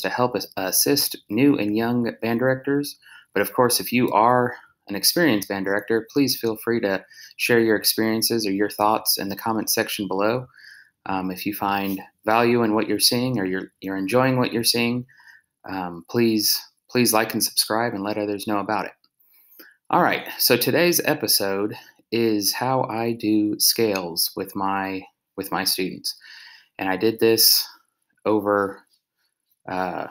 to help assist new and young band directors. But of course, if you are an experienced band director, please feel free to share your experiences or your thoughts in the comment section below. Um, if you find value in what you're seeing or you're, you're enjoying what you're seeing, um, please please like and subscribe and let others know about it. All right, so today's episode is how I do scales with my with my students, and I did this over uh,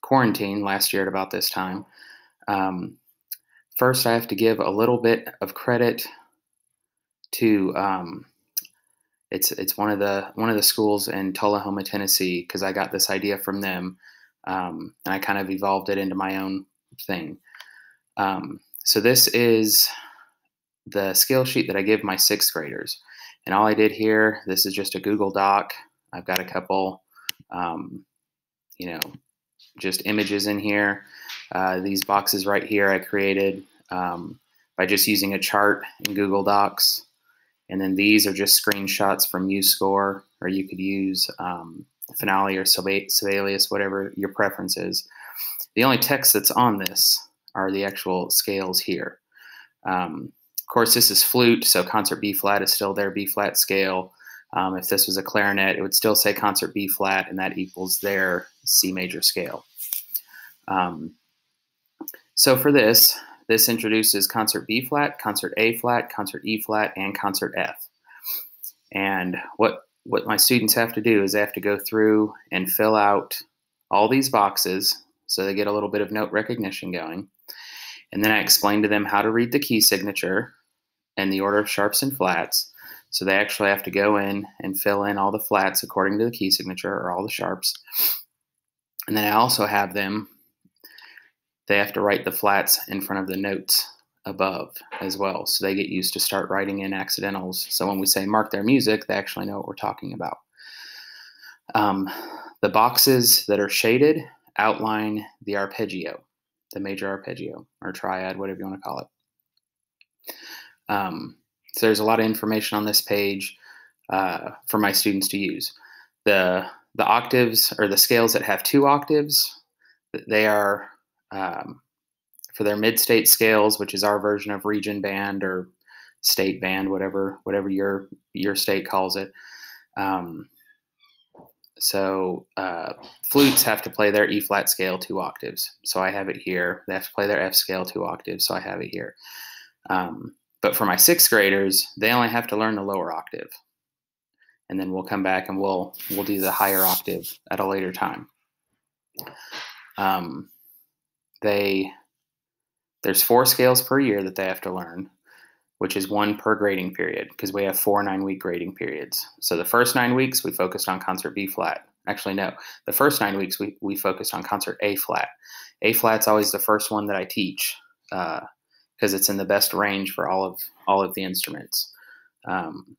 quarantine last year at about this time. Um, first, I have to give a little bit of credit to um, it's it's one of the one of the schools in Tullahoma, Tennessee, because I got this idea from them, um, and I kind of evolved it into my own thing. Um, so this is the scale sheet that I give my sixth graders, and all I did here, this is just a Google Doc. I've got a couple, um, you know, just images in here. Uh, these boxes right here I created um, by just using a chart in Google Docs. And then these are just screenshots from MuseScore, or you could use um, Finale or Sibelius, whatever your preference is. The only text that's on this are the actual scales here. Um, of course, this is flute, so concert B flat is still their B flat scale. Um, if this was a clarinet, it would still say concert B flat, and that equals their C major scale. Um, so for this, this introduces concert B flat, concert A flat, concert E flat, and concert F. And what what my students have to do is they have to go through and fill out all these boxes so they get a little bit of note recognition going. And then I explain to them how to read the key signature and the order of sharps and flats. So they actually have to go in and fill in all the flats according to the key signature or all the sharps. And then I also have them they have to write the flats in front of the notes above as well. So they get used to start writing in accidentals. So when we say mark their music, they actually know what we're talking about. Um, the boxes that are shaded outline the arpeggio, the major arpeggio or triad, whatever you want to call it. Um, so there's a lot of information on this page uh, for my students to use. The the octaves or the scales that have two octaves, they are um, for their mid-state scales, which is our version of region band or state band, whatever whatever your your state calls it. Um, so uh, flutes have to play their E flat scale two octaves. So I have it here. They have to play their F scale two octaves. So I have it here. Um, but for my sixth graders, they only have to learn the lower octave, and then we'll come back and we'll we'll do the higher octave at a later time. Um, they there's four scales per year that they have to learn, which is one per grading period because we have four nine week grading periods. So the first nine weeks we focused on concert B flat. Actually, no, the first nine weeks we, we focused on concert A flat. A flat's always the first one that I teach because it's in the best range for all of all of the instruments. Um,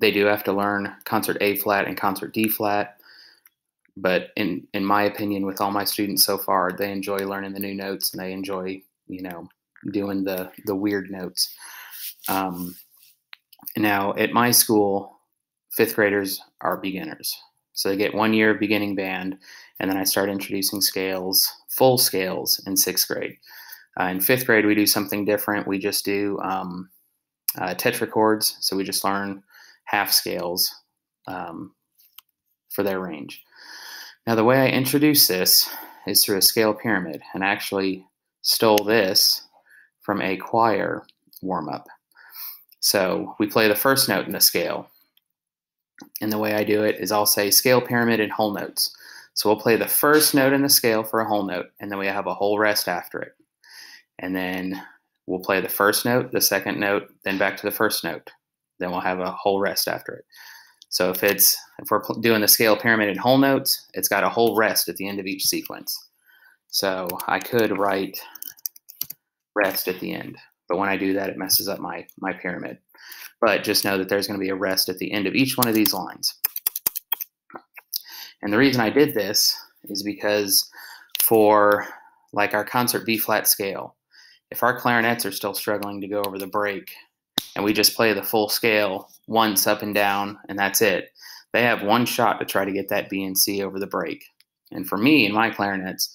they do have to learn concert A flat and concert D flat but in in my opinion with all my students so far they enjoy learning the new notes and they enjoy you know doing the the weird notes. Um, now at my school fifth graders are beginners. So they get one year of beginning band and then i start introducing scales full scales in sixth grade uh, in fifth grade we do something different we just do um, uh, tetrachords so we just learn half scales um, for their range now, the way I introduce this is through a scale pyramid, and I actually stole this from a choir warm up. So we play the first note in the scale. And the way I do it is I'll say scale pyramid in whole notes. So we'll play the first note in the scale for a whole note, and then we have a whole rest after it. And then we'll play the first note, the second note, then back to the first note. Then we'll have a whole rest after it. So if it's if we're doing the scale pyramid in whole notes, it's got a whole rest at the end of each sequence. So I could write rest at the end, but when I do that, it messes up my my pyramid. But just know that there's going to be a rest at the end of each one of these lines. And the reason I did this is because for like our concert B flat scale, if our clarinets are still struggling to go over the break and we just play the full scale once up and down, and that's it. They have one shot to try to get that B and C over the break. And for me and my clarinets,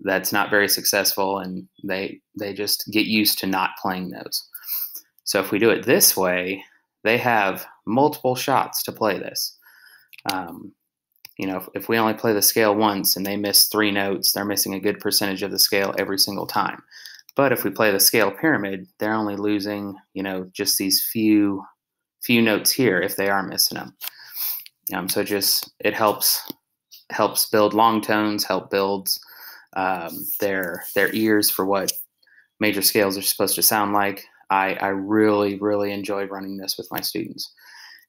that's not very successful, and they they just get used to not playing those. So if we do it this way, they have multiple shots to play this. Um, you know, if, if we only play the scale once and they miss three notes, they're missing a good percentage of the scale every single time. But if we play the scale pyramid, they're only losing, you know, just these few few notes here if they are missing them. Um, so just it helps helps build long tones, help builds um, their their ears for what major scales are supposed to sound like. I, I really really enjoy running this with my students.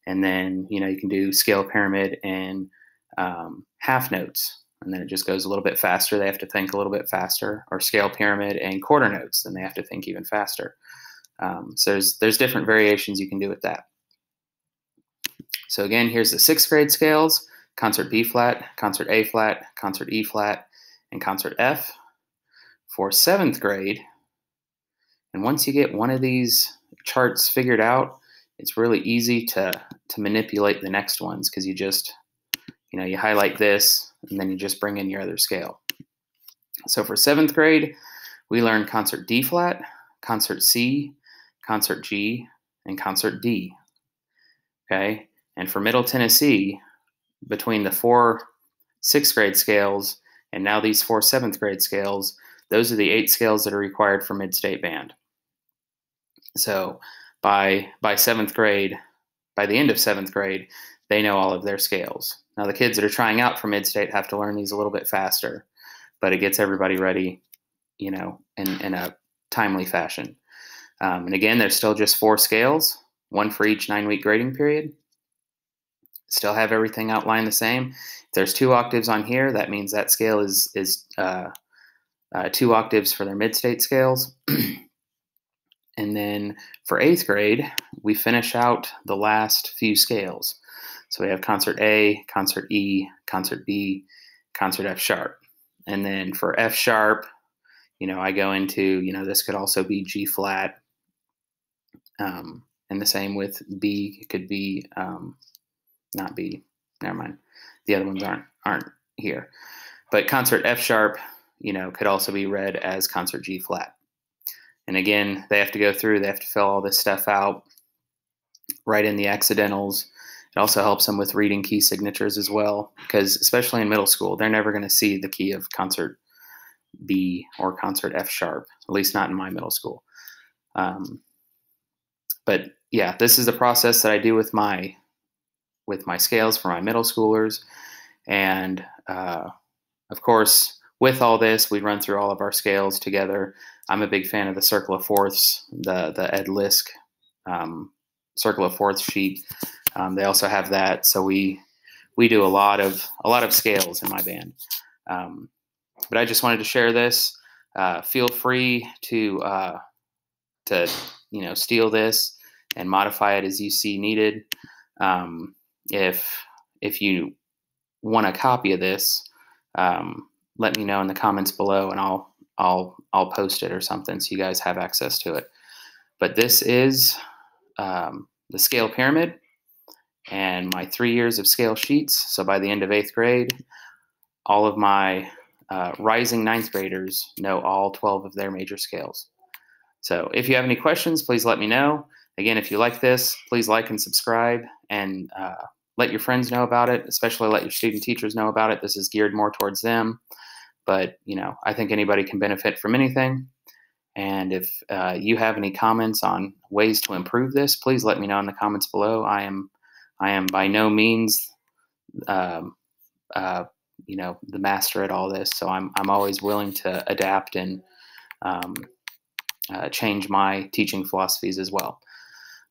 And then you know you can do scale pyramid and um, half notes, and then it just goes a little bit faster. They have to think a little bit faster, or scale pyramid and quarter notes, then they have to think even faster. Um, so there's there's different variations you can do with that. So again, here's the sixth grade scales: concert B flat, concert A flat, concert E flat, and concert F. For seventh grade, and once you get one of these charts figured out, it's really easy to to manipulate the next ones because you just you know, you highlight this and then you just bring in your other scale. So for seventh grade, we learned concert D flat, concert C, concert G, and concert D. Okay, and for Middle Tennessee, between the four sixth grade scales and now these four seventh grade scales, those are the eight scales that are required for mid-state band. So by by seventh grade, by the end of seventh grade, they know all of their scales. Now, the kids that are trying out for mid state have to learn these a little bit faster, but it gets everybody ready, you know, in, in a timely fashion. Um, and again, there's still just four scales, one for each nine week grading period. Still have everything outlined the same. If there's two octaves on here, that means that scale is, is uh, uh, two octaves for their mid state scales. and then for eighth grade, we finish out the last few scales. So we have concert A, concert E, concert B, concert F sharp. And then for F sharp, you know, I go into, you know, this could also be G flat. Um, and the same with B, it could be um, not B, never mind. The other ones aren't aren't here. But concert F sharp, you know, could also be read as concert G flat. And again, they have to go through, they have to fill all this stuff out, write in the accidentals, it also helps them with reading key signatures as well, because especially in middle school, they're never going to see the key of concert B or concert F sharp, at least not in my middle school. Um, but yeah, this is the process that I do with my with my scales for my middle schoolers, and uh, of course, with all this, we run through all of our scales together. I'm a big fan of the circle of fourths, the the Ed Lisk um, circle of fourths sheet. Um, they also have that, so we we do a lot of a lot of scales in my band. Um, but I just wanted to share this. Uh, feel free to uh, to you know steal this and modify it as you see needed. Um, if if you want a copy of this, um, let me know in the comments below, and I'll I'll I'll post it or something so you guys have access to it. But this is um, the scale pyramid and my three years of scale sheets. So by the end of eighth grade, all of my uh, rising ninth graders know all 12 of their major scales. So if you have any questions, please let me know. Again, if you like this, please like and subscribe and uh, let your friends know about it, especially let your student teachers know about it. This is geared more towards them. But, you know, I think anybody can benefit from anything. And if uh, you have any comments on ways to improve this, please let me know in the comments below. I am I am by no means, um, uh, you know, the master at all this. So I'm I'm always willing to adapt and um, uh, change my teaching philosophies as well.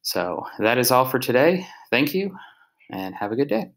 So that is all for today. Thank you, and have a good day.